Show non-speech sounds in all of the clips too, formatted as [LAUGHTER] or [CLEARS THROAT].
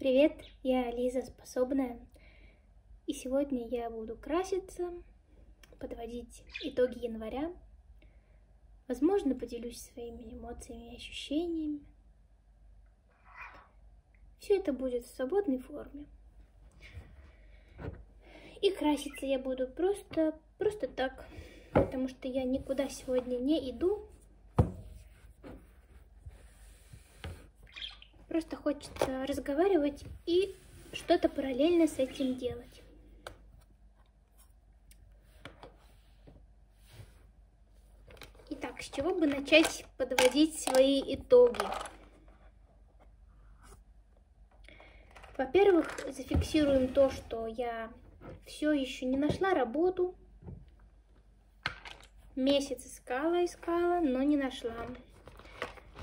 Привет, я Лиза Способная, и сегодня я буду краситься, подводить итоги января. Возможно, поделюсь своими эмоциями и ощущениями. Все это будет в свободной форме. И краситься я буду просто, просто так, потому что я никуда сегодня не иду. Просто хочется разговаривать и что-то параллельно с этим делать. Итак, с чего бы начать подводить свои итоги? Во-первых, зафиксируем то, что я все еще не нашла работу. Месяц искала, искала, но не нашла.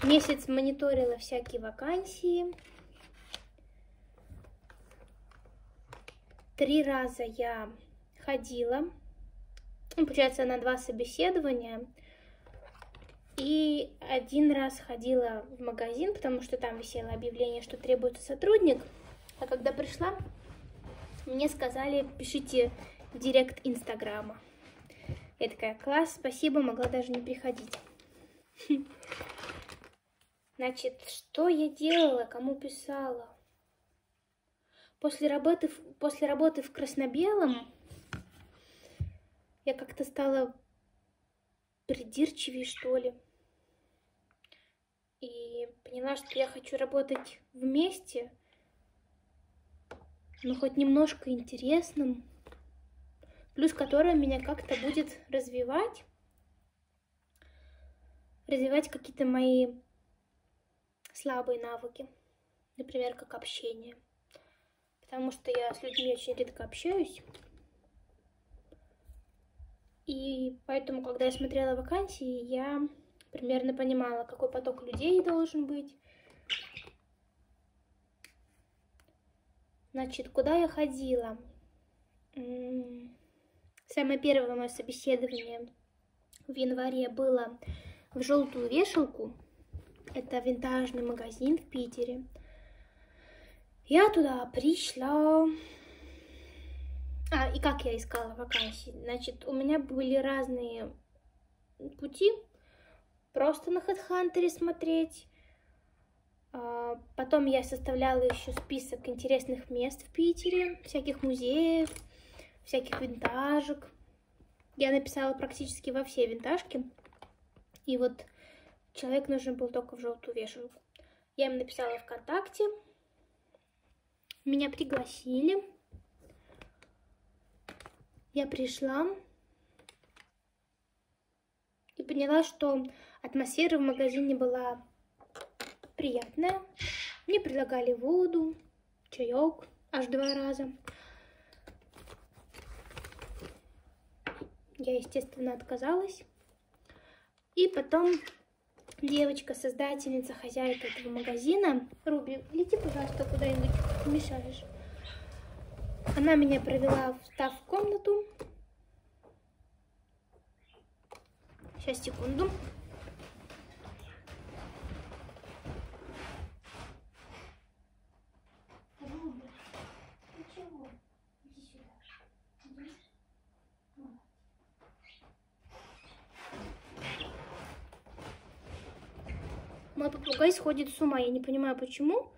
Месяц мониторила всякие вакансии. Три раза я ходила, ну, получается, на два собеседования. И один раз ходила в магазин, потому что там висело объявление, что требуется сотрудник. А когда пришла, мне сказали, пишите директ Инстаграма. Я такая, класс, спасибо, могла даже не приходить. [LAUGHS] Значит, что я делала, кому писала? После работы, после работы в красно-белом я как-то стала придирчивее, что ли. И поняла, что я хочу работать вместе – но хоть немножко интересным, плюс которое меня как-то будет развивать, развивать какие-то мои слабые навыки, например, как общение, потому что я с людьми очень редко общаюсь, и поэтому, когда я смотрела вакансии, я примерно понимала, какой поток людей должен быть, Значит, куда я ходила? Самое первое мое собеседование в январе было в желтую вешалку. Это винтажный магазин в Питере. Я туда пришла. А, и как я искала вакансии? Значит, у меня были разные пути. Просто на HeadHunter смотреть, а, потом я составляла еще список интересных мест в Питере, всяких музеев, всяких винтажек. Я написала практически во все винтажки. И вот человек нужен был только в желтую вешалку. Я им написала ВКонтакте. Меня пригласили. Я пришла и поняла, что атмосфера в магазине была приятная. Мне предлагали воду, чаек аж два раза. Я, естественно, отказалась. И потом девочка, создательница, хозяйка этого магазина, Руби, лети, пожалуйста, куда-нибудь, мешаешь. Она меня провела в та в комнату. Сейчас, секунду. Мой попугай сходит с ума. Я не понимаю, почему.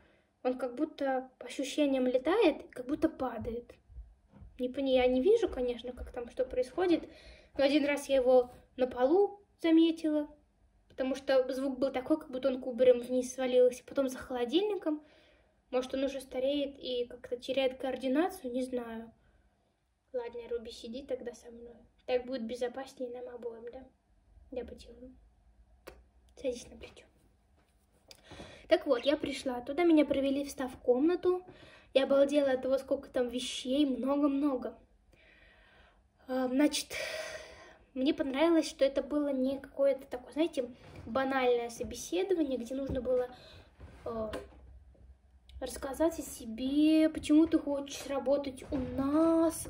Он как будто по ощущениям летает, как будто падает. Не пони, я не вижу, конечно, как там что происходит. Но один раз я его на полу заметила, потому что звук был такой, как будто он кубарем вниз свалился. Потом за холодильником. Может, он уже стареет и как-то теряет координацию, не знаю. Ладно, Руби, сиди тогда со мной. Так будет безопаснее нам обоим, да? Я потяну. Садись на плечо. Так вот, я пришла, туда меня провели в став комнату. Я обалдела от того, сколько там вещей, много-много. А, значит, мне понравилось, что это было не какое-то такое, знаете, банальное собеседование, где нужно было э, рассказать о себе, почему ты хочешь работать у нас,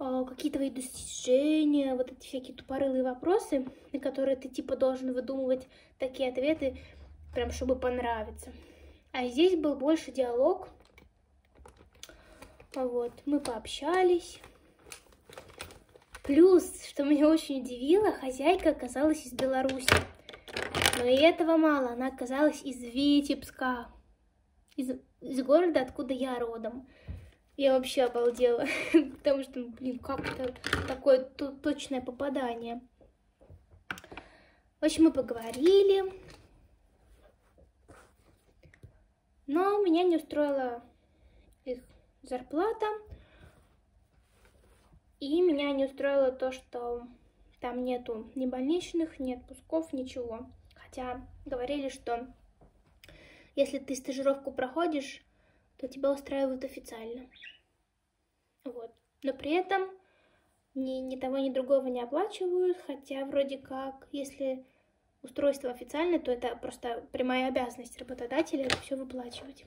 э, какие твои достижения, вот эти всякие тупорылые вопросы, на которые ты типа должен выдумывать такие ответы, прям чтобы понравиться. А здесь был больше диалог, Вот, мы пообщались. Плюс, что меня очень удивило, хозяйка оказалась из Беларуси. Но и этого мало, она оказалась из Витебска, из, из города, откуда я родом. Я вообще обалдела, [LAUGHS] потому что, блин, как это такое точное попадание. В общем, мы поговорили, но меня не устроила их зарплата, и меня не устроило то, что там нету ни больничных, ни отпусков, ничего. Хотя говорили, что если ты стажировку проходишь, то тебя устраивают официально. Вот. Но при этом ни, ни того, ни другого не оплачивают, хотя вроде как, если устройство официальное, то это просто прямая обязанность работодателя это все выплачивать.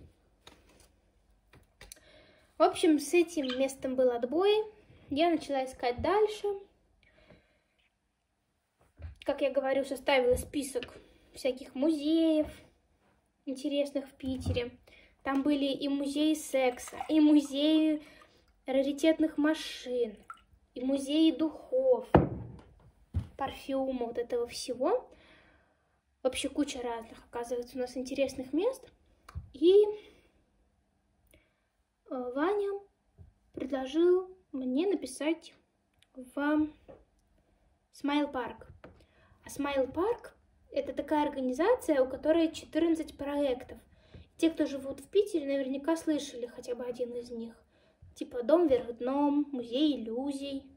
В общем, с этим местом был отбой. Я начала искать дальше. Как я говорю, составила список всяких музеев интересных в Питере. Там были и музеи секса, и музеи раритетных машин, и музеи духов, парфюма, вот этого всего. Вообще куча разных, оказывается, у нас интересных мест. И э, Ваня предложил мне написать в Smile Park. А Smile Park – это такая организация, у которой 14 проектов. Те, кто живут в Питере, наверняка слышали хотя бы один из них. Типа Дом вверх дном, Музей иллюзий,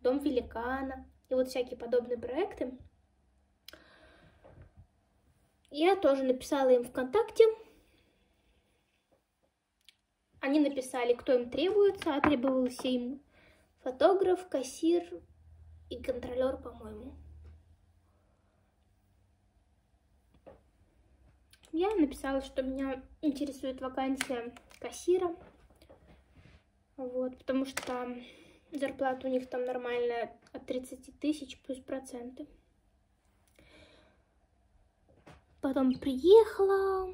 Дом великана и вот всякие подобные проекты – я тоже написала им ВКонтакте. Они написали, кто им требуется, а требовался им фотограф, кассир и контролер, по-моему. Я написала, что меня интересует вакансия кассира. Вот, потому что зарплата у них там нормальная от 30 тысяч плюс проценты. Потом приехала,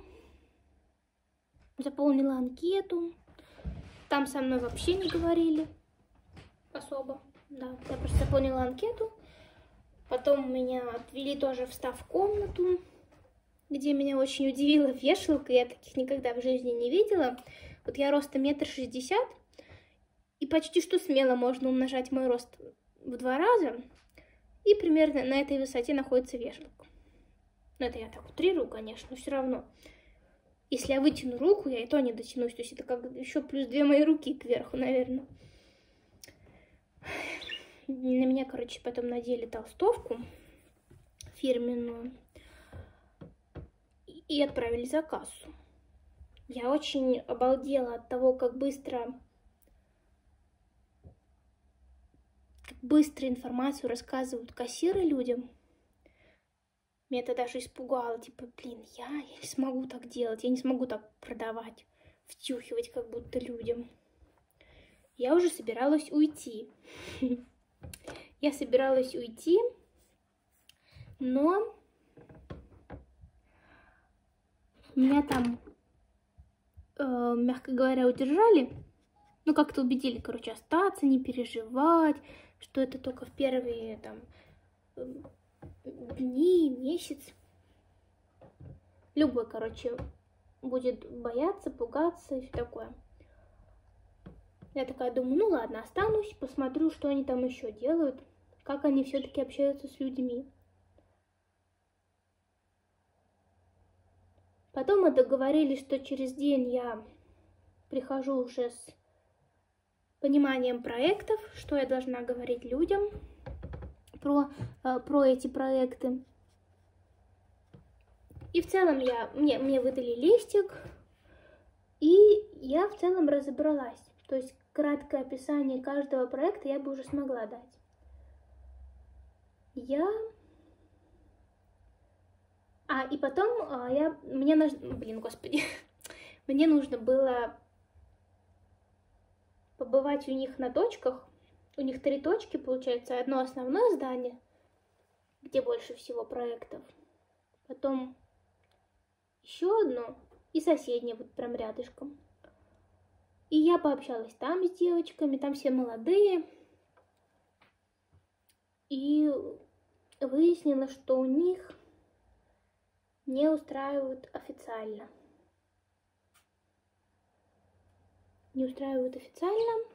заполнила анкету. Там со мной вообще не говорили особо. Да, я просто заполнила анкету. Потом меня отвели тоже в став комнату, где меня очень удивила [LAUGHS] вешалка. Я таких никогда в жизни не видела. Вот я роста метр шестьдесят, и почти что смело можно умножать мой рост в два раза. И примерно на этой высоте находится вешалка. Ну, это я так утрирую, конечно, но все равно. Если я вытяну руку, я и то не дотянусь. То есть это как еще плюс две мои руки кверху, наверное. На меня, короче, потом надели толстовку фирменную и отправили за кассу. Я очень обалдела от того, как быстро быстро информацию рассказывают кассиры людям. Меня это даже испугало, типа, блин, я, я не смогу так делать, я не смогу так продавать, втюхивать как будто людям. Я уже собиралась уйти. [LAUGHS] Я собиралась уйти, но меня там, э, мягко говоря, удержали. Ну, как-то убедили, короче, остаться, не переживать, что это только в первые там дни, месяц. Любой, короче, будет бояться, пугаться и все такое. Я такая думаю, ну ладно, останусь, посмотрю, что они там еще делают, как они все-таки общаются с людьми. Потом мы договорились, что через день я прихожу уже с пониманием проектов, что я должна говорить людям, про, э, про эти проекты. И в целом я, мне, мне выдали листик, и я в целом разобралась. То есть краткое описание каждого проекта я бы уже смогла дать. Я... А, и потом а, я... Мне нужно... Блин, господи. [LAUGHS] Мне нужно было побывать у них на точках, у них три точки, получается, одно основное здание, где больше всего проектов, потом еще одно и соседнее вот прям рядышком. И я пообщалась там с девочками, там все молодые. И выяснила, что у них не устраивают официально. Не устраивают официально.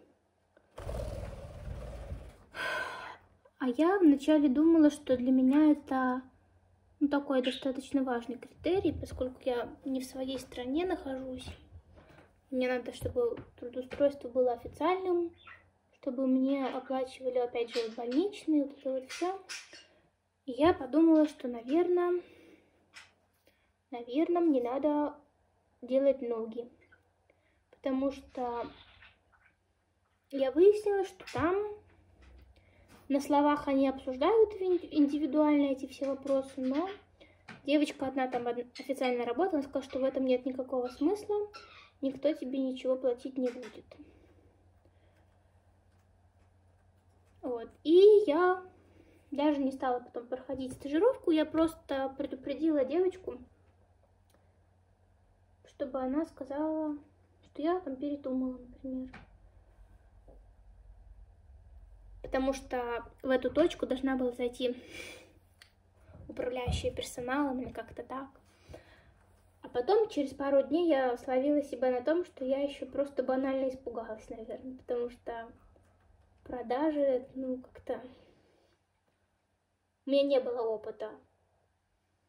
А я вначале думала, что для меня это ну, такой достаточно важный критерий, поскольку я не в своей стране нахожусь. Мне надо, чтобы трудоустройство было официальным, чтобы мне оплачивали, опять же, больничные, вот это вот все. И я подумала, что, наверное, наверное, мне надо делать ноги. Потому что я выяснила, что там на словах они обсуждают индивидуально эти все вопросы, но девочка одна там официально работала, она сказала, что в этом нет никакого смысла, никто тебе ничего платить не будет. Вот. И я даже не стала потом проходить стажировку, я просто предупредила девочку, чтобы она сказала, что я там передумала, например. Потому что в эту точку должна была зайти управляющая персоналом или как-то так. А потом, через пару дней, я словила себя на том, что я еще просто банально испугалась, наверное, потому что продажи, ну, как-то... У меня не было опыта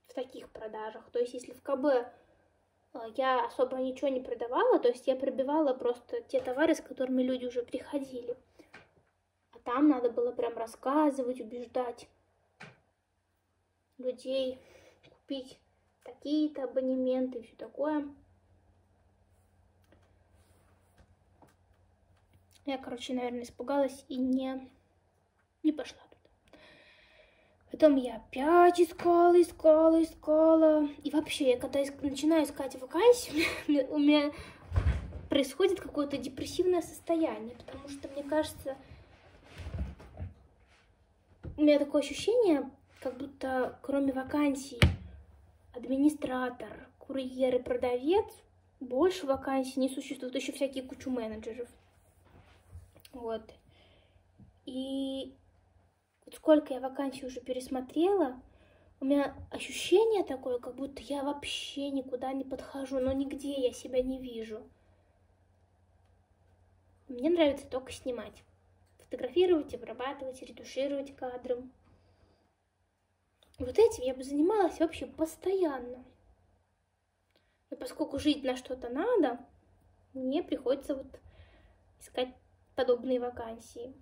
в таких продажах. То есть, если в КБ э, я особо ничего не продавала, то есть я пробивала просто те товары, с которыми люди уже приходили. Там надо было прям рассказывать, убеждать людей купить такие-то абонементы и все такое. Я, короче, наверное, испугалась и не, не пошла туда. Потом я опять искала, искала, искала. И вообще, я когда иск... начинаю искать вакансию, [LAUGHS] у меня происходит какое-то депрессивное состояние, потому что, мне кажется, у меня такое ощущение, как будто кроме вакансий администратор, курьер и продавец, больше вакансий не существует, еще всякие кучу менеджеров. Вот. И вот сколько я вакансий уже пересмотрела, у меня ощущение такое, как будто я вообще никуда не подхожу, но нигде я себя не вижу. Мне нравится только снимать. Фотографировать, обрабатывать, ретушировать кадром. Вот этим я бы занималась вообще постоянно. Но поскольку жить на что-то надо, мне приходится вот искать подобные вакансии.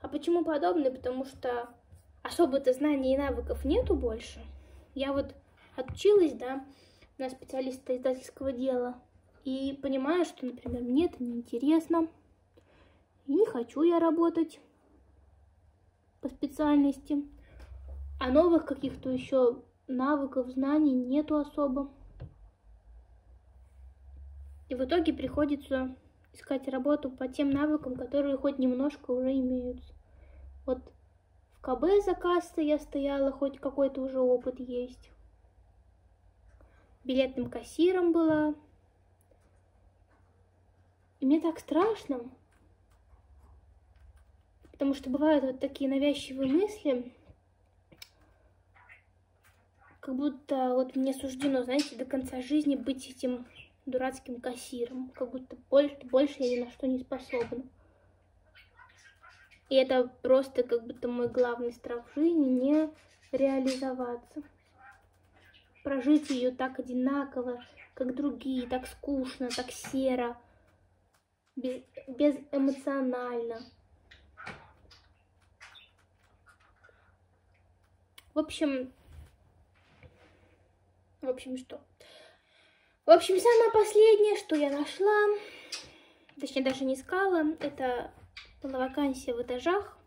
А почему подобные? Потому что особо-то знаний и навыков нету больше. Я вот отучилась, да, на специалиста издательского дела. И понимаю, что, например, мне это неинтересно. И не хочу я работать по специальности. А новых каких-то еще навыков, знаний нету особо. И в итоге приходится искать работу по тем навыкам, которые хоть немножко уже имеются. Вот в КБ за кассой я стояла, хоть какой-то уже опыт есть. Билетным кассиром была. И мне так страшно, потому что бывают вот такие навязчивые мысли, как будто вот мне суждено, знаете, до конца жизни быть этим дурацким кассиром, как будто больше, больше я ни на что не способна. И это просто как будто мой главный страх в жизни не реализоваться. Прожить ее так одинаково, как другие, так скучно, так серо, без, безэмоционально. В общем, в общем, что? В общем, самое последнее, что я нашла, точнее даже не искала, это была вакансия в этажах.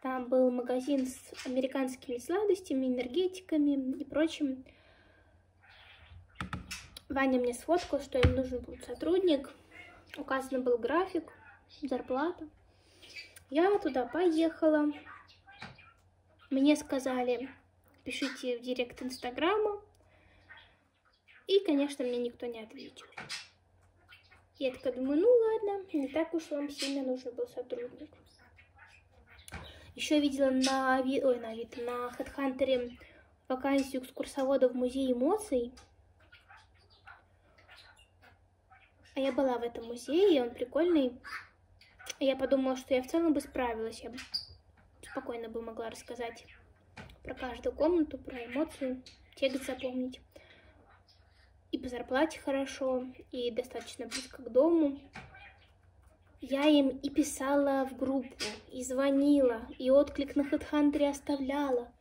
Там был магазин с американскими сладостями, энергетиками и прочим. Ваня мне сфоткал, что им нужен был сотрудник. Указан был график, зарплата. Я туда поехала. Мне сказали, пишите в директ Инстаграма. И, конечно, мне никто не ответил. Я такая думаю, ну ладно, не так уж вам сильно нужен был сотрудник. Еще видела на, ви... Ой, на, вид... на HeadHunter вакансию экскурсовода в музее эмоций. А я была в этом музее, он прикольный. Я подумала, что я в целом бы справилась. Я бы спокойно бы могла рассказать про каждую комнату, про эмоции, текст запомнить и по зарплате хорошо, и достаточно близко к дому. Я им и писала в группу, и звонила, и отклик на HeadHunter оставляла.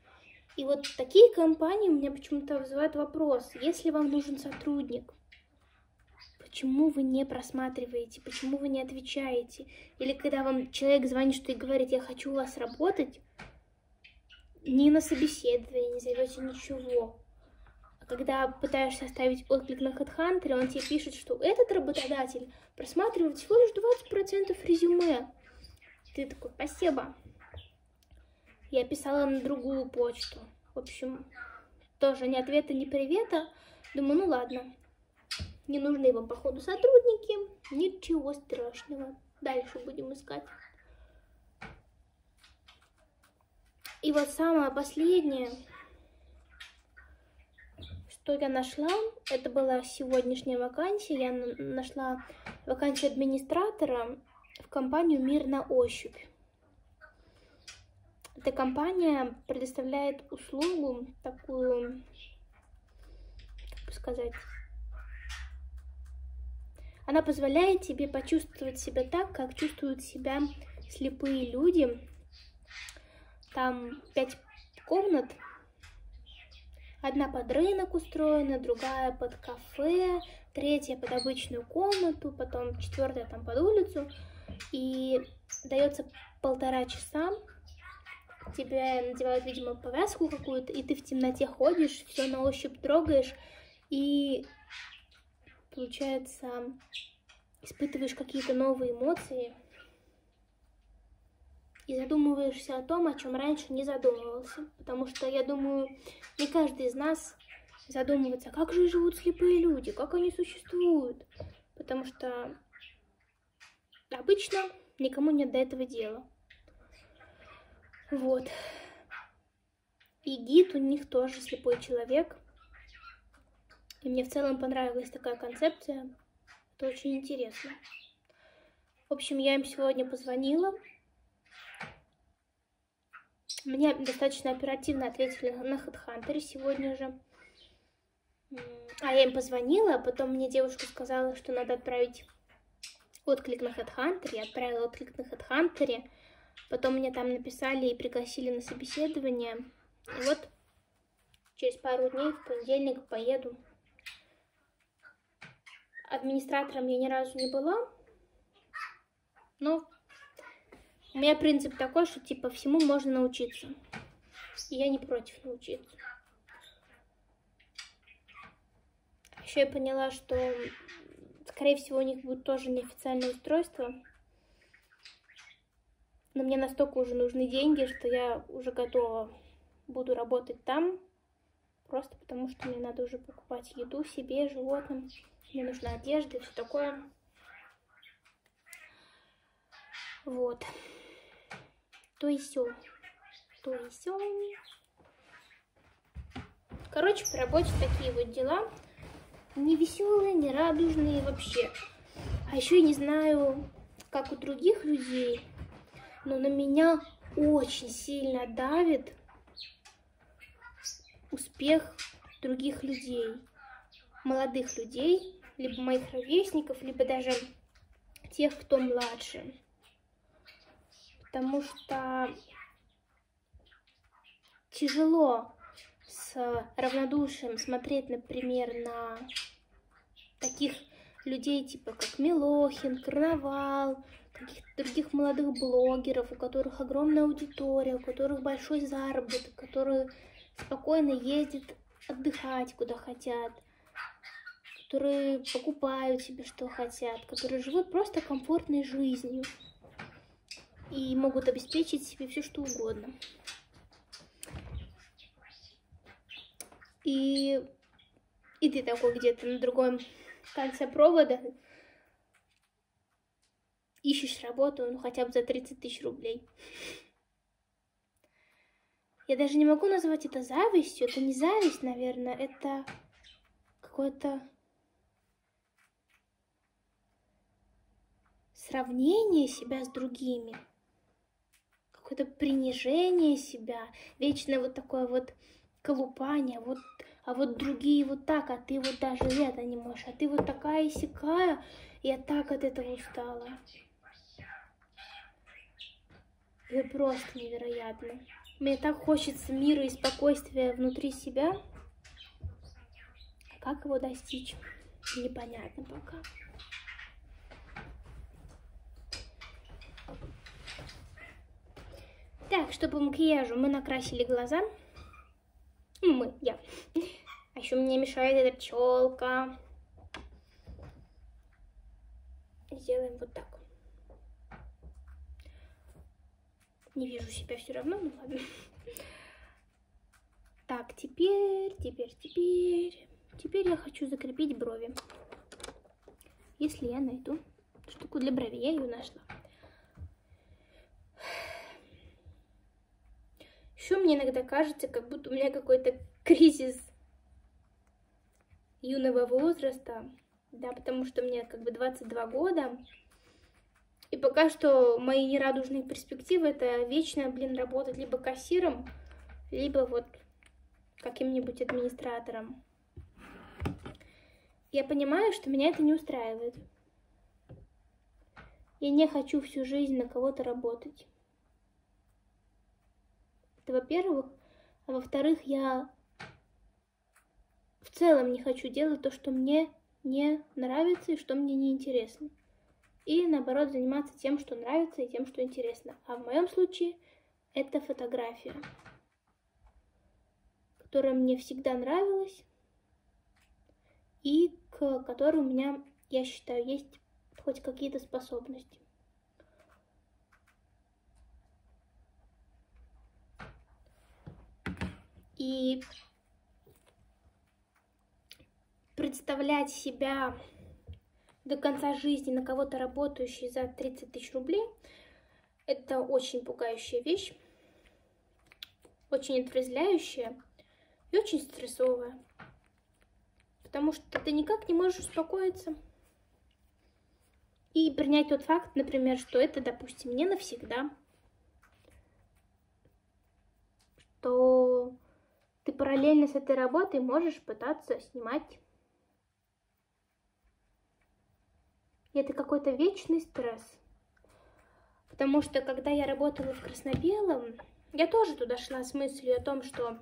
И вот такие компании у меня почему-то вызывают вопрос, если вам нужен сотрудник, почему вы не просматриваете, почему вы не отвечаете? Или когда вам человек звонит, что и говорит, я хочу у вас работать, ни на собеседование не зовете ничего когда пытаешься оставить отклик на HeadHunter, он тебе пишет, что этот работодатель просматривает всего лишь 20% резюме. Ты такой, спасибо. Я писала на другую почту. В общем, тоже ни ответа, ни привета. Думаю, ну ладно. Не нужны вам, походу, сотрудники. Ничего страшного. Дальше будем искать. И вот самое последнее, что я нашла, это была сегодняшняя вакансия, я нашла вакансию администратора в компанию «Мир на ощупь». Эта компания предоставляет услугу такую, как бы сказать, она позволяет тебе почувствовать себя так, как чувствуют себя слепые люди. Там пять комнат, Одна под рынок устроена, другая под кафе, третья под обычную комнату, потом четвертая там под улицу. И дается полтора часа. Тебе надевают, видимо, повязку какую-то, и ты в темноте ходишь, все на ощупь трогаешь, и получается испытываешь какие-то новые эмоции и задумываешься о том, о чем раньше не задумывался. Потому что, я думаю, не каждый из нас задумывается, как же живут слепые люди, как они существуют. Потому что обычно никому нет до этого дела. Вот. И гид у них тоже слепой человек. И мне в целом понравилась такая концепция. Это очень интересно. В общем, я им сегодня позвонила. Мне достаточно оперативно ответили на HeadHunter сегодня же. А я им позвонила, а потом мне девушка сказала, что надо отправить отклик на HeadHunter. Я отправила отклик на HeadHunter. Потом мне там написали и пригласили на собеседование. И вот через пару дней, в понедельник, поеду. Администратором я ни разу не была, но у меня принцип такой, что типа всему можно научиться. И я не против научиться. Еще я поняла, что, скорее всего, у них будет тоже неофициальное устройство. Но мне настолько уже нужны деньги, что я уже готова буду работать там. Просто потому, что мне надо уже покупать еду себе, животным. Мне нужна одежда и все такое. Вот то и все, то и все. Короче, по работе такие вот дела. Не веселые, не радужные вообще. А еще я не знаю, как у других людей, но на меня очень сильно давит успех других людей, молодых людей, либо моих ровесников, либо даже тех, кто младше. Потому что тяжело с равнодушием смотреть, например, на таких людей, типа как Милохин, Карнавал, каких-то других молодых блогеров, у которых огромная аудитория, у которых большой заработок, которые спокойно ездят отдыхать куда хотят, которые покупают себе что хотят, которые живут просто комфортной жизнью и могут обеспечить себе все что угодно. И, и ты такой где-то на другом конце провода ищешь работу, ну, хотя бы за 30 тысяч рублей. Я даже не могу назвать это завистью. Это не зависть, наверное. Это какое-то сравнение себя с другими. Какое-то принижение себя. Вечное вот такое вот колупание. Вот, а вот другие вот так, а ты вот даже это не можешь. А ты вот такая и сякая. Я так от этого устала. Это просто невероятно. Мне так хочется мира и спокойствия внутри себя. Как его достичь? Непонятно пока. Так, чтобы макияжу мы накрасили глаза. Ну, мы, я. А еще мне мешает эта челка. Сделаем вот так. Не вижу себя все равно, ну ладно. Так, теперь, теперь, теперь. Теперь я хочу закрепить брови. Если я найду штуку для бровей, я ее нашла. Еще мне иногда кажется, как будто у меня какой-то кризис юного возраста. Да, потому что мне как бы 22 года. И пока что мои нерадужные перспективы это вечно, блин, работать либо кассиром, либо вот каким-нибудь администратором. Я понимаю, что меня это не устраивает. Я не хочу всю жизнь на кого-то работать. Это во-первых. А во-вторых, я в целом не хочу делать то, что мне не нравится и что мне не интересно и наоборот заниматься тем, что нравится и тем, что интересно. А в моем случае это фотография, которая мне всегда нравилась и к которой у меня, я считаю, есть хоть какие-то способности. И представлять себя до конца жизни на кого-то работающий за 30 тысяч рублей, это очень пугающая вещь, очень отрезвляющая и очень стрессовая. Потому что ты никак не можешь успокоиться и принять тот факт, например, что это, допустим, не навсегда, что ты параллельно с этой работой можешь пытаться снимать И это какой-то вечный стресс. Потому что, когда я работала в Краснобелом, я тоже туда шла с мыслью о том, что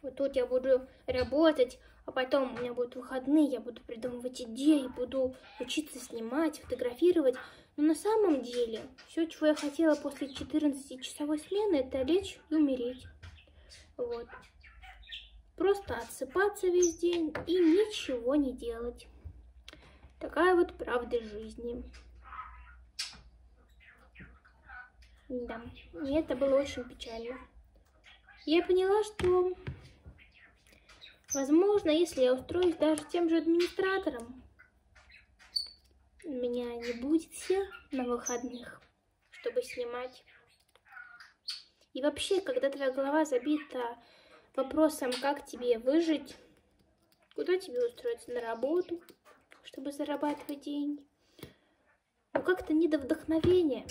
вот тут я буду работать, а потом у меня будут выходные, я буду придумывать идеи, буду учиться снимать, фотографировать. Но на самом деле, все, чего я хотела после 14-часовой смены, это лечь и умереть. Вот. Просто отсыпаться весь день и ничего не делать. Такая вот правда жизни. Да, и это было очень печально. Я поняла, что, возможно, если я устроюсь даже тем же администратором, меня не будет сил на выходных, чтобы снимать. И вообще, когда твоя голова забита вопросом, как тебе выжить, куда тебе устроиться на работу, чтобы зарабатывать деньги. Но как-то не до вдохновения.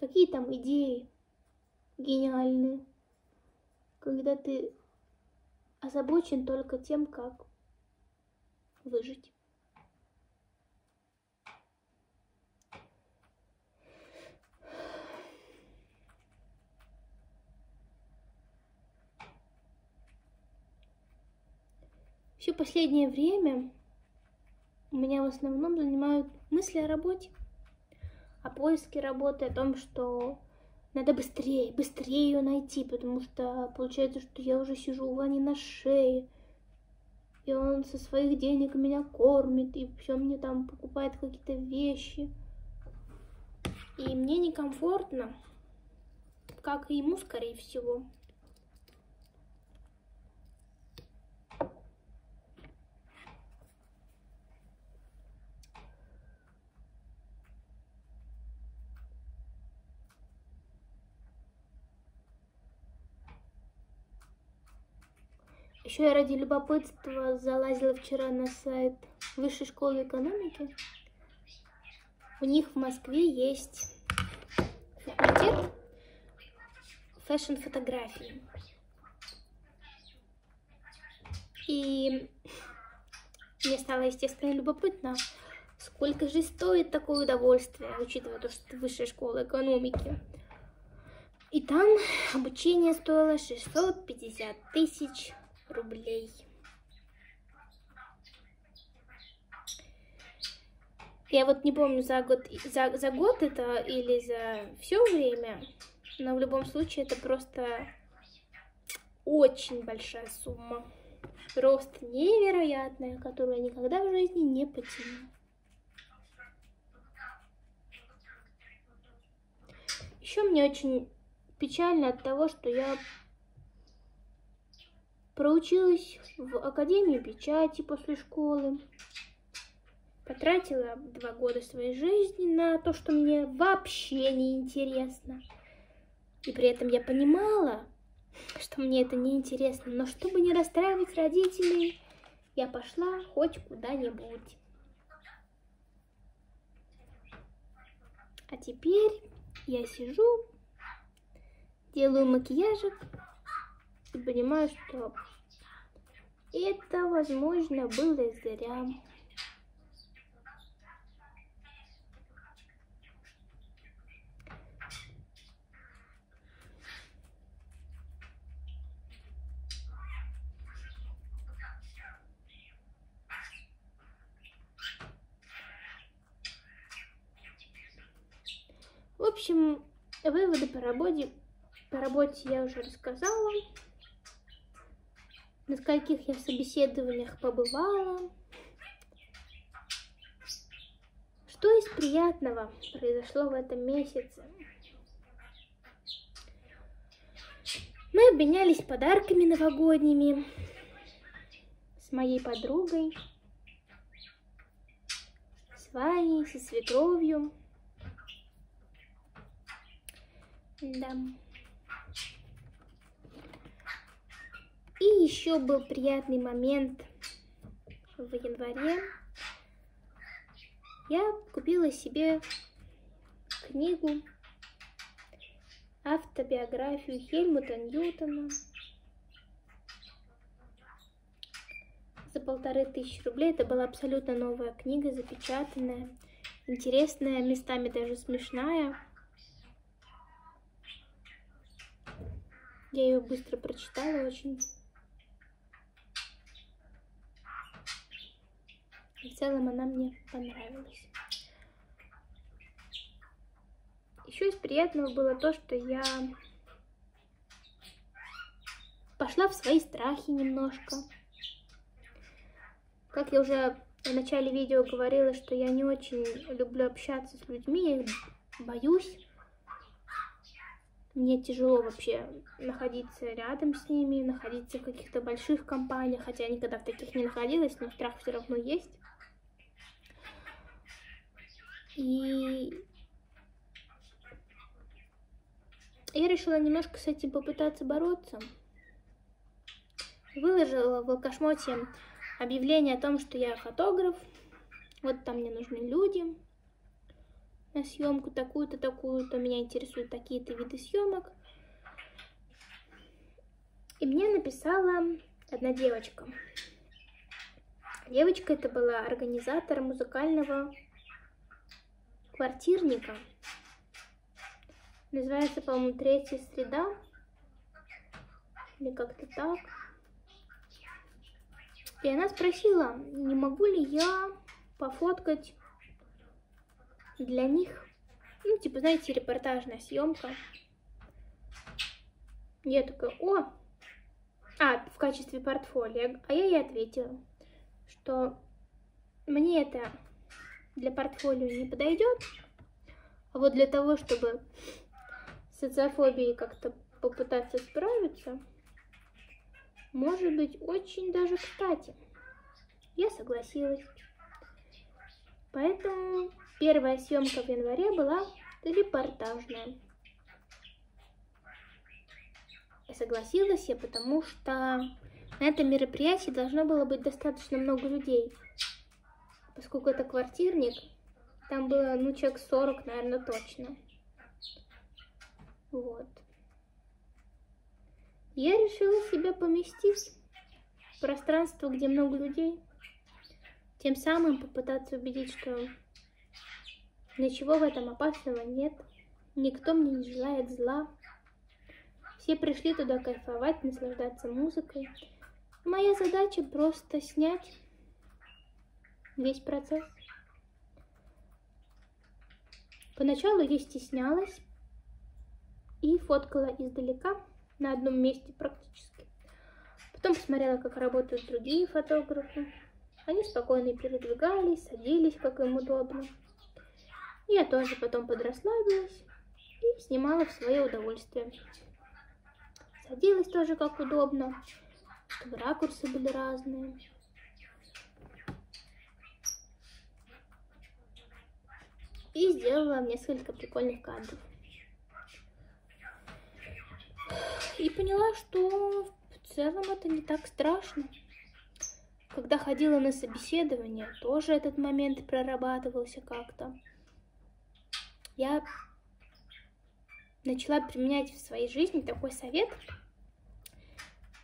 Какие там идеи гениальные, когда ты озабочен только тем, как выжить. Все последнее время меня в основном занимают мысли о работе, о поиске работы, о том, что надо быстрее, быстрее ее найти, потому что получается, что я уже сижу у Вани на шее, и он со своих денег меня кормит, и все мне там покупает какие-то вещи. И мне некомфортно, как и ему, скорее всего. Еще я ради любопытства залазила вчера на сайт Высшей школы экономики. У них в Москве есть факультет фэшн-фотографии. И мне стало, естественно, любопытно, сколько же стоит такое удовольствие, учитывая то, что высшая школа экономики. И там обучение стоило 650 тысяч рублей. Я вот не помню за год, за, за год это или за все время, но в любом случае это просто очень большая сумма. Просто невероятная, которую я никогда в жизни не потяну. Еще мне очень печально от того, что я проучилась в Академии печати после школы. Потратила два года своей жизни на то, что мне вообще не интересно. И при этом я понимала, что мне это не интересно. Но чтобы не расстраивать родителей, я пошла хоть куда-нибудь. А теперь я сижу, делаю макияжик и понимаю, что это, возможно, было зря. В общем, выводы по работе, по работе я уже рассказала. На скольких я в собеседованиях побывала. Что из приятного произошло в этом месяце? Мы обменялись подарками новогодними с моей подругой, с Ваней, со свекровью. Да. И еще был приятный момент в январе. Я купила себе книгу, автобиографию Хельмута Ньютона за полторы тысячи рублей. Это была абсолютно новая книга, запечатанная, интересная, местами даже смешная. Я ее быстро прочитала очень. В целом она мне понравилась. Еще из приятного было то, что я пошла в свои страхи немножко. Как я уже в начале видео говорила, что я не очень люблю общаться с людьми, я их боюсь. Мне тяжело вообще находиться рядом с ними, находиться в каких-то больших компаниях, хотя я никогда в таких не находилась, но страх все равно есть. И я решила немножко с этим попытаться бороться. Выложила в Алкашмоте объявление о том, что я фотограф, вот там мне нужны люди, на съемку такую-то, такую-то. Меня интересуют такие-то виды съемок. И мне написала одна девочка. Девочка это была организатор музыкального квартирника. Называется, по-моему, «Третья среда». Или как-то так. И она спросила, не могу ли я пофоткать для них, ну, типа, знаете, репортажная съемка. Я такая, о, а, в качестве портфолио. А я ей ответила, что мне это для портфолио не подойдет, а вот для того, чтобы с социофобией как-то попытаться справиться, может быть очень даже кстати. Я согласилась. Поэтому первая съемка в январе была репортажная. И согласилась я, потому что На этом мероприятии должно было быть достаточно много людей. Поскольку это квартирник, там было, ну, человек 40, наверное, точно. Вот. Я решила себя поместить в пространство, где много людей. Тем самым попытаться убедить, что ничего в этом опасного нет. Никто мне не желает зла. Все пришли туда кайфовать, наслаждаться музыкой. Моя задача просто снять весь процесс. Поначалу я стеснялась и фоткала издалека, на одном месте практически. Потом посмотрела, как работают другие фотографы. Они спокойно передвигались, садились, как им удобно. Я тоже потом подрасслабилась и снимала в свое удовольствие. Садилась тоже как удобно, чтобы ракурсы были разные. И сделала несколько прикольных кадров. И поняла, что в целом это не так страшно. Когда ходила на собеседование, тоже этот момент прорабатывался как-то. Я начала применять в своей жизни такой совет.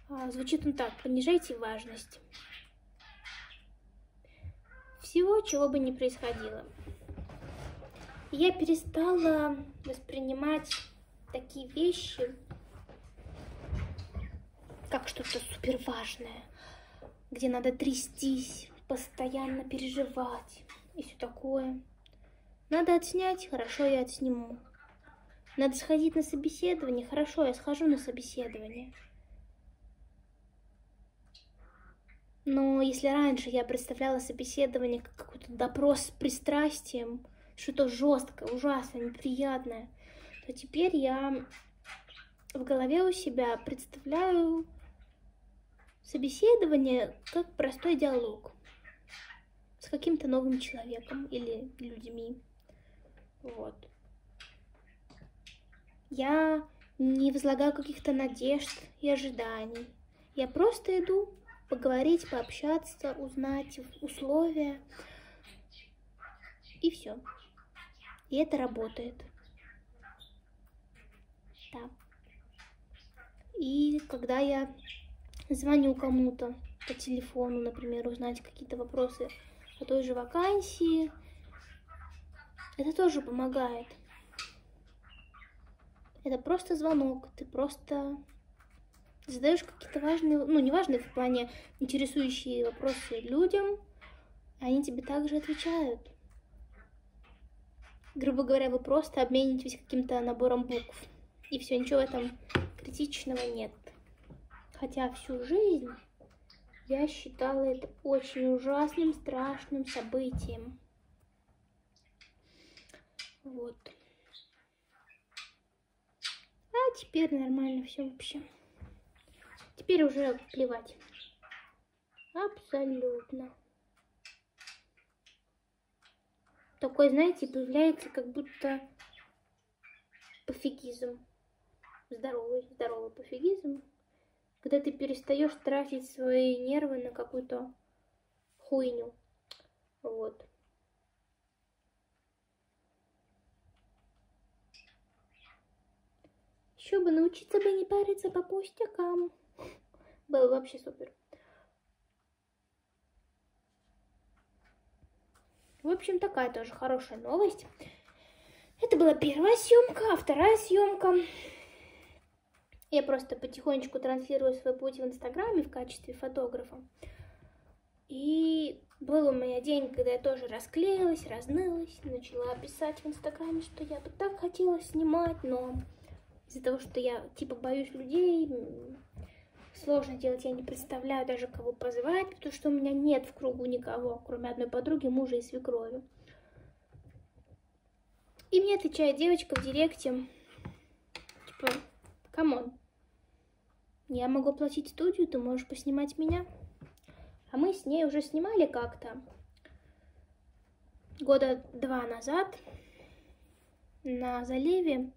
А, звучит он так, понижайте важность. Всего, чего бы ни происходило. Я перестала воспринимать такие вещи как что-то супер важное, где надо трястись, постоянно переживать и все такое. Надо отснять, хорошо, я отсниму. Надо сходить на собеседование, хорошо, я схожу на собеседование. Но если раньше я представляла собеседование как какой-то допрос с пристрастием, что-то жесткое, ужасное, неприятное, то теперь я в голове у себя представляю собеседование как простой диалог с каким-то новым человеком или людьми. Вот. Я не возлагаю каких-то надежд и ожиданий. Я просто иду поговорить, пообщаться, узнать условия. И все. И это работает. Да. И когда я звоню кому-то по телефону, например, узнать какие-то вопросы о той же вакансии, это тоже помогает. Это просто звонок, ты просто задаешь какие-то важные, ну, не важные в плане интересующие вопросы людям, они тебе также отвечают. Грубо говоря, вы просто обменитесь каким-то набором букв. И все, ничего в этом критичного нет. Хотя всю жизнь я считала это очень ужасным, страшным событием. Вот. А теперь нормально все вообще. Теперь уже плевать. Абсолютно. Такой, знаете, появляется как будто пофигизм. Здоровый, здоровый пофигизм когда ты перестаешь тратить свои нервы на какую-то хуйню. Вот. Еще бы научиться бы не париться по пустякам. Было вообще супер. В общем, такая тоже хорошая новость. Это была первая съемка, а вторая съемка я просто потихонечку транслирую свой путь в Инстаграме в качестве фотографа. И был у меня день, когда я тоже расклеилась, разнылась, начала писать в Инстаграме, что я бы так хотела снимать, но из-за того, что я типа боюсь людей, сложно делать, я не представляю даже кого позвать, потому что у меня нет в кругу никого, кроме одной подруги, мужа и свекрови. И мне отвечает девочка в директе, типа, Come on. Я могу платить студию, ты можешь поснимать меня. А мы с ней уже снимали как-то года два назад на заливе.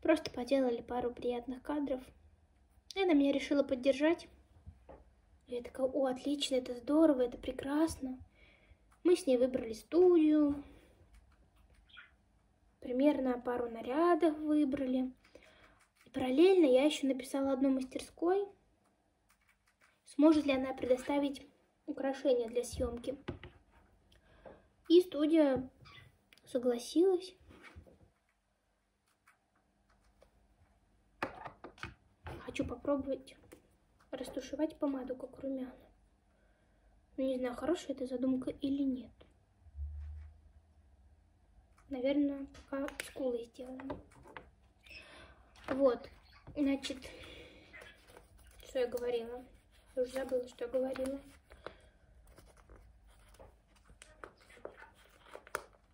Просто поделали пару приятных кадров. И она меня решила поддержать. Я такая, о, отлично, это здорово, это прекрасно. Мы с ней выбрали студию, примерно пару нарядов выбрали. И параллельно я еще написала одной мастерской, сможет ли она предоставить украшения для съемки. И студия согласилась. Хочу попробовать растушевать помаду, как румяна. Но не знаю, хорошая эта задумка или нет. Наверное, пока скулы сделаем. Вот, значит, что я говорила? Я уже забыла, что я говорила.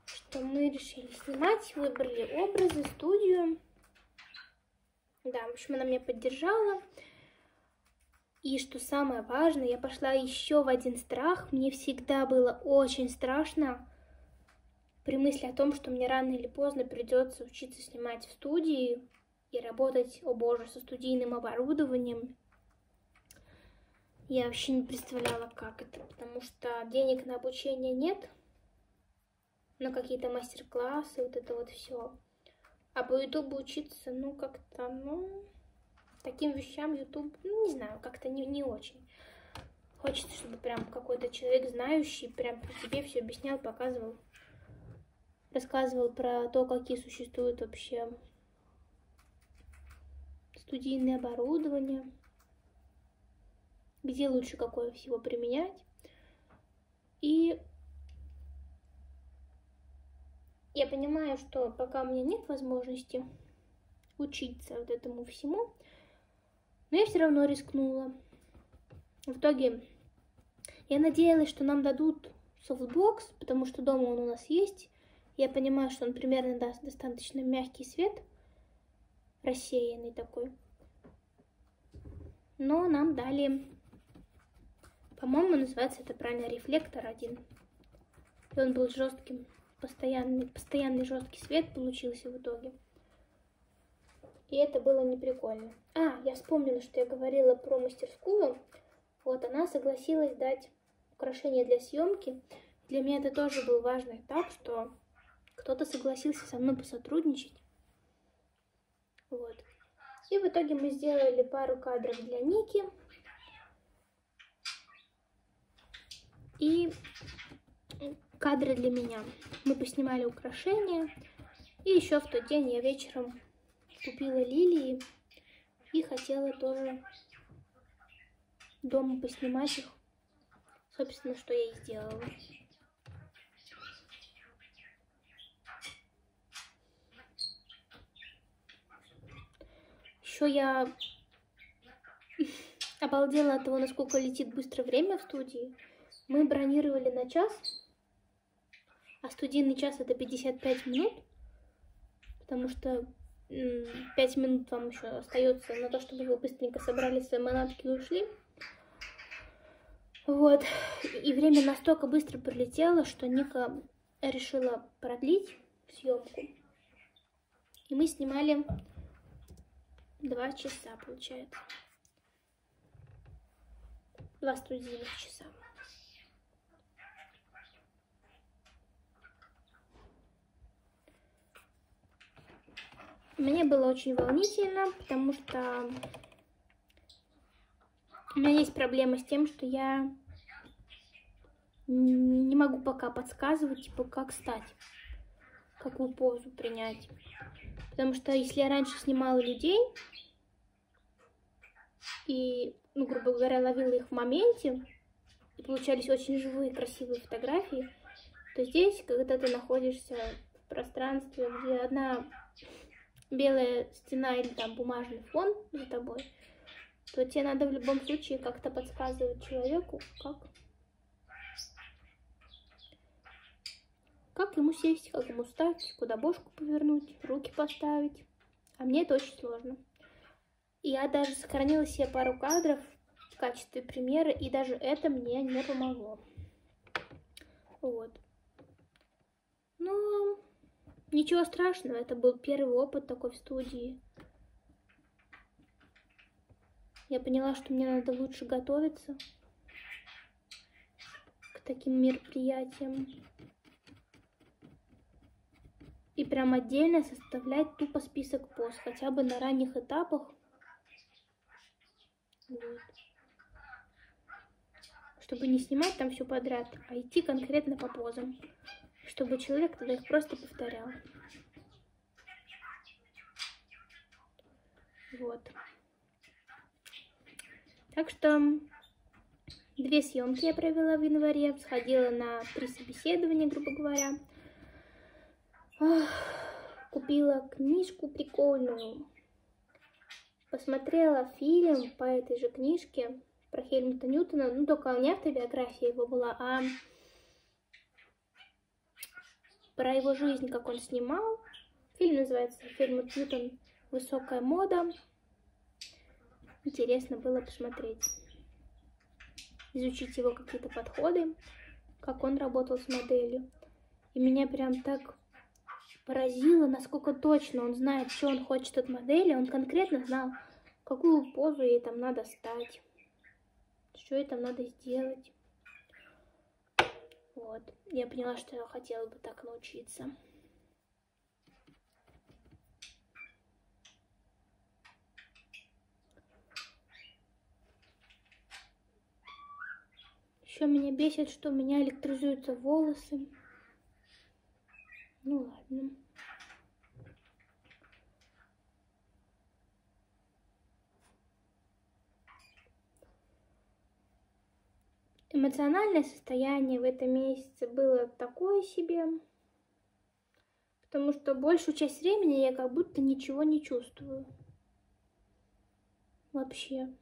Что мы решили снимать, выбрали образы, студию. Да, в общем, она меня поддержала. И что самое важное, я пошла еще в один страх. Мне всегда было очень страшно при мысли о том, что мне рано или поздно придется учиться снимать в студии и работать, о боже, со студийным оборудованием. Я вообще не представляла, как это, потому что денег на обучение нет, на какие-то мастер-классы, вот это вот все. А по ютубу учиться, ну, как-то, ну, таким вещам YouTube, ну, не знаю, как-то не, не очень. Хочется, чтобы прям какой-то человек знающий прям при тебе все объяснял, показывал, рассказывал про то, какие существуют вообще студийное оборудование, где лучше какое всего применять. И я понимаю, что пока у меня нет возможности учиться вот этому всему, но я все равно рискнула. В итоге я надеялась, что нам дадут софтбокс, потому что дома он у нас есть. Я понимаю, что он примерно даст достаточно мягкий свет, рассеянный такой. Но нам дали, по-моему, называется это правильно рефлектор один. И он был жестким, постоянный, постоянный жесткий свет получился в итоге. И это было не прикольно. А, я вспомнила, что я говорила про мастерскую. Вот, она согласилась дать украшения для съемки. Для меня это тоже был важный этап, что кто-то согласился со мной посотрудничать. Вот. И в итоге мы сделали пару кадров для Ники. И кадры для меня. Мы поснимали украшения. И еще в тот день я вечером купила лилии и хотела тоже дома поснимать их. Собственно, что я и сделала. Еще я [LAUGHS] обалдела от того, насколько летит быстро время в студии. Мы бронировали на час, а студийный час это 55 минут, потому что 5 минут вам еще остается на то, чтобы вы быстренько собрали свои манатки и ушли. Вот. И время настолько быстро пролетело, что Ника решила продлить съемку. И мы снимали два часа, получается. Два студийных часа. Мне было очень волнительно, потому что у меня есть проблема с тем, что я не могу пока подсказывать, типа, как стать, какую позу принять. Потому что если я раньше снимала людей и, ну, грубо говоря, ловила их в моменте, и получались очень живые, красивые фотографии, то здесь, когда ты находишься в пространстве, где одна белая стена или там бумажный фон за тобой, то тебе надо в любом случае как-то подсказывать человеку, как, как ему сесть, как ему встать, куда бошку повернуть, руки поставить. А мне это очень сложно. Я даже сохранила себе пару кадров в качестве примера, и даже это мне не помогло. Вот. Ну, Ничего страшного, это был первый опыт такой в студии. Я поняла, что мне надо лучше готовиться, таким мероприятиям. И прям отдельно составлять тупо список поз, хотя бы на ранних этапах. Вот. Чтобы не снимать там все подряд, а идти конкретно по позам. Чтобы человек тогда их просто повторял. Вот. Так что две съемки я провела в январе, сходила на три собеседования, грубо говоря. Купила книжку прикольную. Посмотрела фильм по этой же книжке про Хельмута Ньютона. Ну, только не автобиография его была, а про его жизнь, как он снимал. Фильм называется «Хельмут Ньютон. Высокая мода» интересно было посмотреть. Изучить его какие-то подходы, как он работал с моделью. И меня прям так поразило, насколько точно он знает, что он хочет от модели. Он конкретно знал, какую позу ей там надо стать, что ей там надо сделать. Вот. Я поняла, что я хотела бы так научиться. Еще меня бесит, что у меня электризуются волосы. Ну ладно. Эмоциональное состояние в этом месяце было такое себе, потому что большую часть времени я как будто ничего не чувствую. Вообще.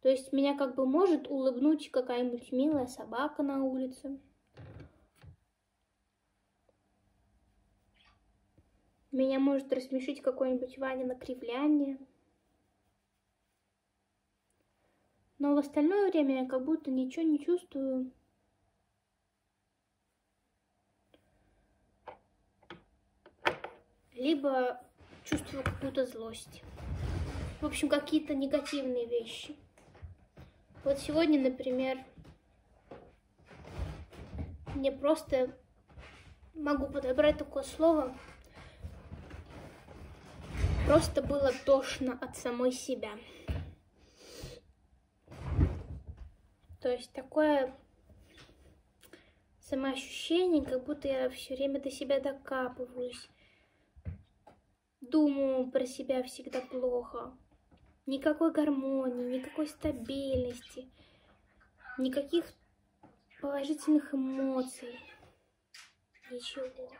То есть меня как бы может улыбнуть какая-нибудь милая собака на улице. Меня может рассмешить какой-нибудь Ваня на кривляние. Но в остальное время я как будто ничего не чувствую. Либо чувствую какую-то злость. В общем, какие-то негативные вещи. Вот сегодня, например, мне просто могу подобрать такое слово. Просто было тошно от самой себя. То есть такое самоощущение, как будто я все время до себя докапываюсь. Думаю про себя всегда плохо никакой гармонии, никакой стабильности, никаких положительных эмоций, ничего.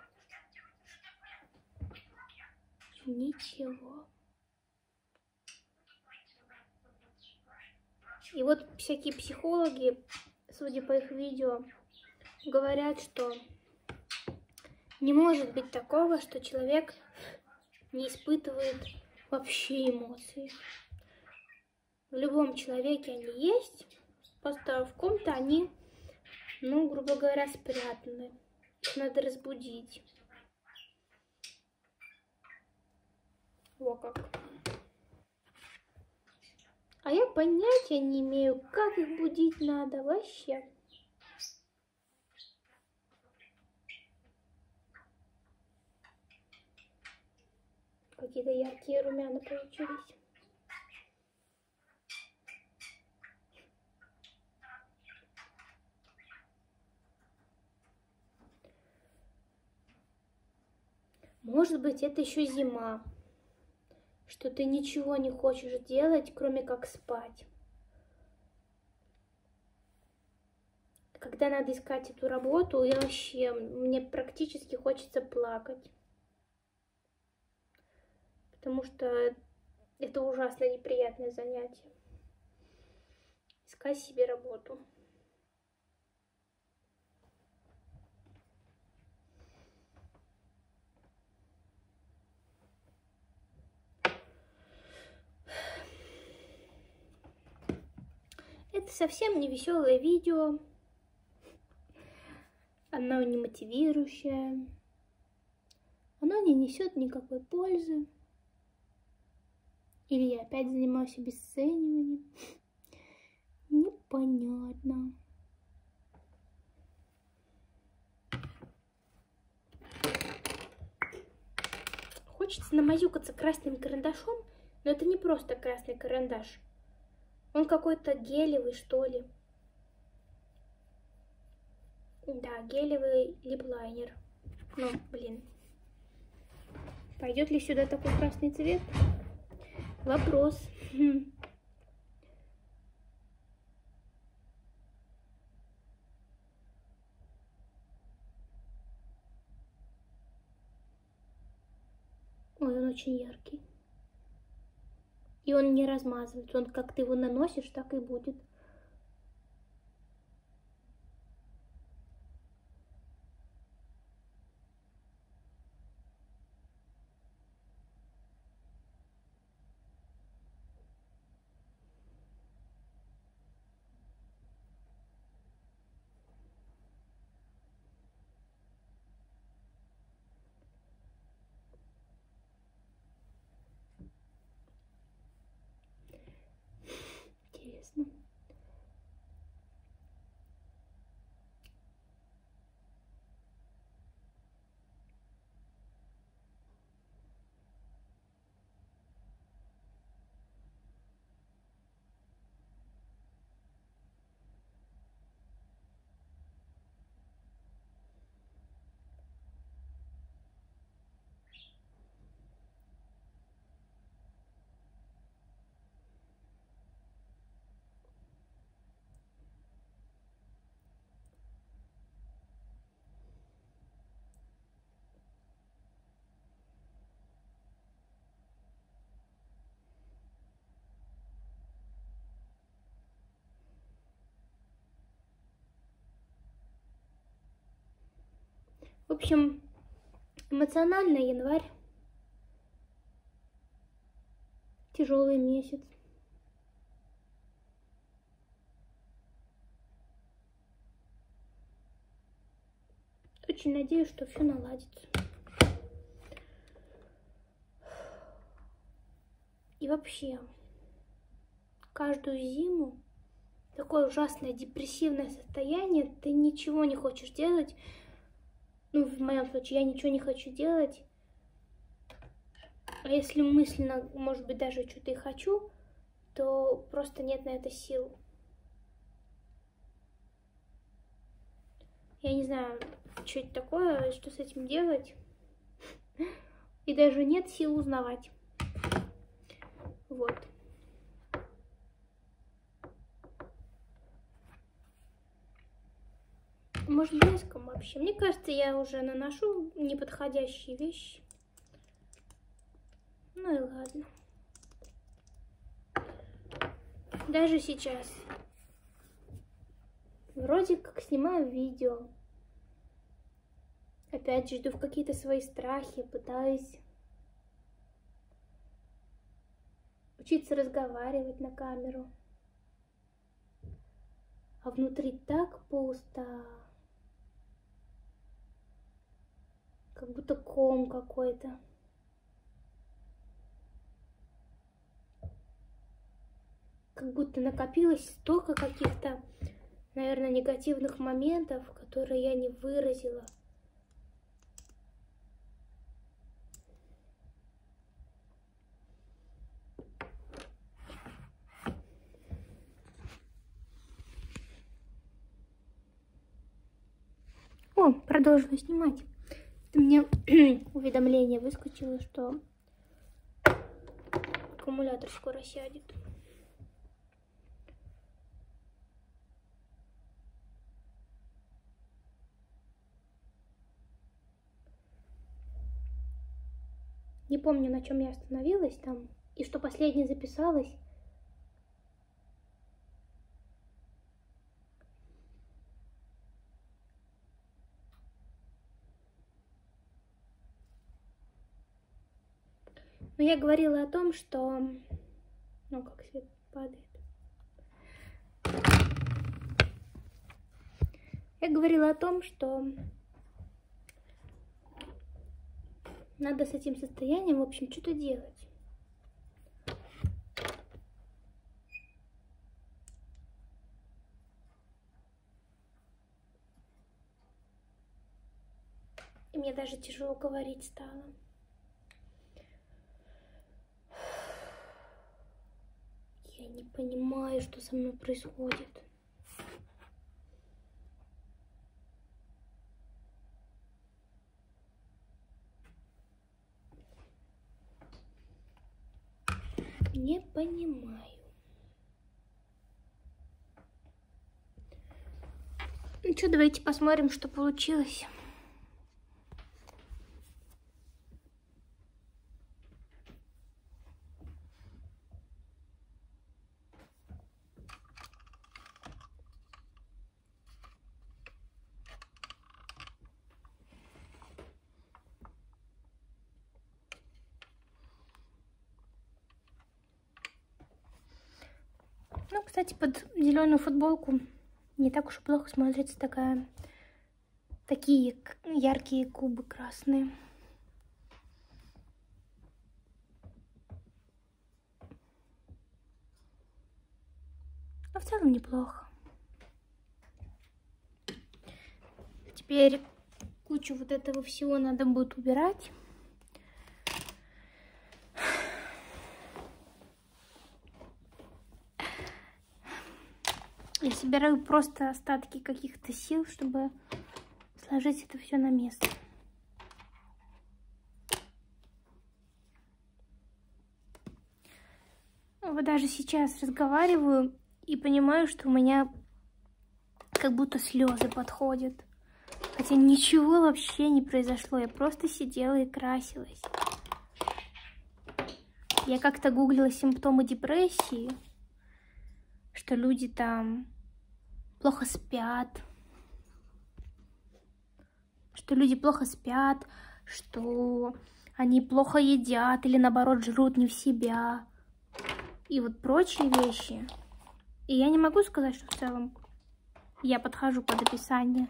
Ничего. И вот всякие психологи, судя по их видео, говорят, что не может быть такого, что человек не испытывает вообще эмоции. В любом человеке они есть, просто в ком-то они, ну, грубо говоря, спрятаны. Их надо разбудить. Во как. А я понятия не имею, как их будить надо вообще. Какие-то яркие румяна получились. Может быть, это еще зима, что ты ничего не хочешь делать, кроме как спать. Когда надо искать эту работу, я вообще, мне практически хочется плакать. Потому что это ужасно неприятное занятие. Искать себе работу. Это совсем не веселое видео. Оно не мотивирующее. Оно не несет никакой пользы. Или я опять занимаюсь обесцениванием. Непонятно. Хочется намазюкаться красным карандашом, но это не просто красный карандаш – он какой-то гелевый, что ли. Да, гелевый липлайнер. Ну, блин. Пойдет ли сюда такой красный цвет? Вопрос. [LAUGHS] Ой, он очень яркий. И он не размазывается. Он как ты его наносишь, так и будет. Интересно. В общем, эмоциональный январь. Тяжелый месяц. Очень надеюсь, что все наладится. И вообще, каждую зиму такое ужасное депрессивное состояние, ты ничего не хочешь делать, ну, в моем случае, я ничего не хочу делать. А если мысленно, может быть, даже что-то и хочу, то просто нет на это сил. Я не знаю, что это такое, что с этим делать. [LAUGHS] И даже нет сил узнавать. Вот. Может, блеском вообще. Мне кажется, я уже наношу неподходящие вещи. Ну и ладно. Даже сейчас. Вроде как снимаю видео. Опять же, иду в какие-то свои страхи, пытаюсь учиться разговаривать на камеру. А внутри так пусто. Как будто ком какой-то. Как будто накопилось столько каких-то, наверное, негативных моментов, которые я не выразила. О, продолжила снимать. Мне [CLEARS THROAT] уведомление выскочило, что аккумулятор скоро сядет. Не помню, на чем я остановилась там, и что последнее записалось. Но я говорила о том, что... Ну, как свет падает. Я говорила о том, что надо с этим состоянием, в общем, что-то делать. И мне даже тяжело говорить стало. Не понимаю, что со мной происходит. Не понимаю. Ну что, давайте посмотрим, что получилось. Ну, кстати, под зеленую футболку не так уж и плохо смотрится такая, такие яркие губы красные. Но в целом неплохо. Теперь кучу вот этого всего надо будет убирать. Я собираю просто остатки каких-то сил, чтобы сложить это все на место. Вот даже сейчас разговариваю и понимаю, что у меня как будто слезы подходят. Хотя ничего вообще не произошло, я просто сидела и красилась. Я как-то гуглила симптомы депрессии, что люди там плохо спят, что люди плохо спят, что они плохо едят или наоборот жрут не в себя и вот прочие вещи. И я не могу сказать, что в целом я подхожу под описание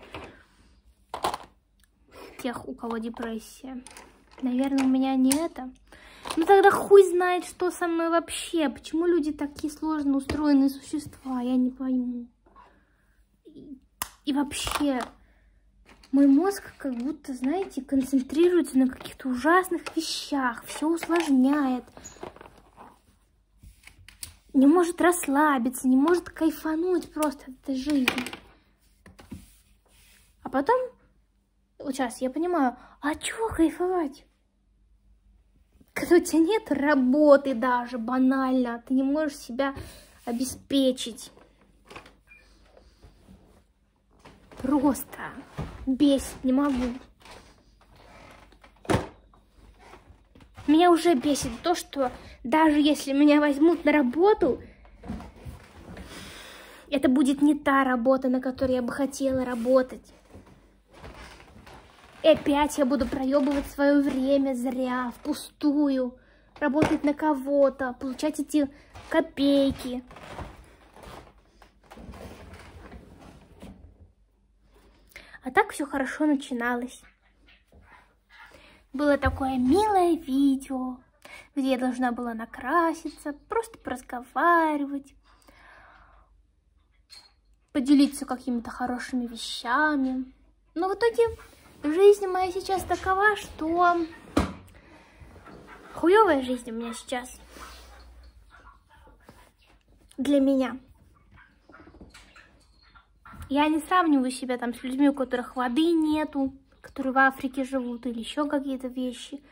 тех, у кого депрессия. Наверное, у меня не это. Ну тогда хуй знает, что со мной вообще. Почему люди такие сложно устроенные существа, я не пойму. И, вообще, мой мозг как будто, знаете, концентрируется на каких-то ужасных вещах, все усложняет. Не может расслабиться, не может кайфануть просто от этой жизни. А потом, вот сейчас я понимаю, а чего кайфовать? Когда у тебя нет работы даже, банально, ты не можешь себя обеспечить. Просто бесит, не могу. Меня уже бесит то, что даже если меня возьмут на работу, это будет не та работа, на которой я бы хотела работать. И опять я буду проебывать свое время зря, впустую, работать на кого-то, получать эти копейки. А так все хорошо начиналось. Было такое милое видео, где я должна была накраситься, просто поразговаривать, поделиться какими-то хорошими вещами. Но в итоге Жизнь моя сейчас такова, что хуевая жизнь у меня сейчас. Для меня. Я не сравниваю себя там с людьми, у которых воды нету, которые в Африке живут или еще какие-то вещи.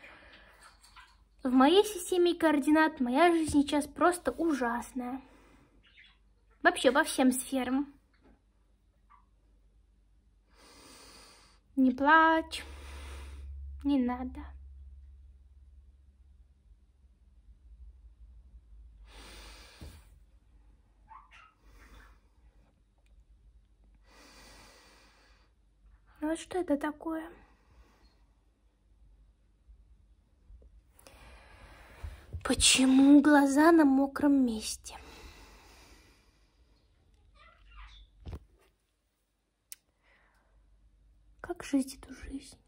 В моей системе координат моя жизнь сейчас просто ужасная. Вообще во всем сферам. Не плачь. Не надо. Ну вот что это такое? Почему глаза на мокром месте? Как жить эту жизнь.